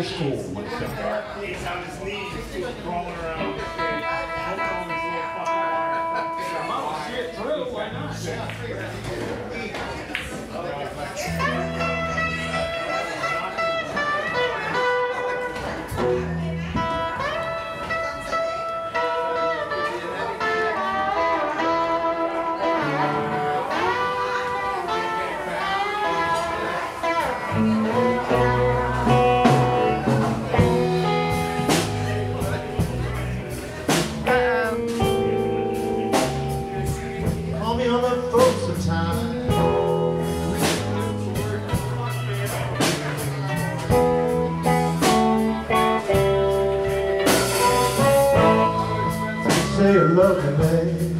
old school myself. Crawling around. say you love me, babe.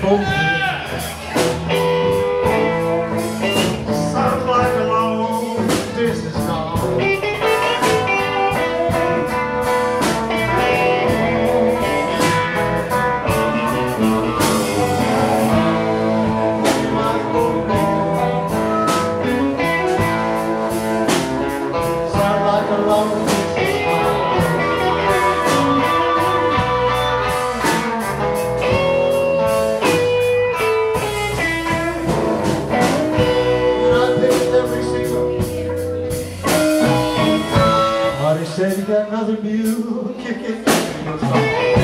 folks. Another mule kicking.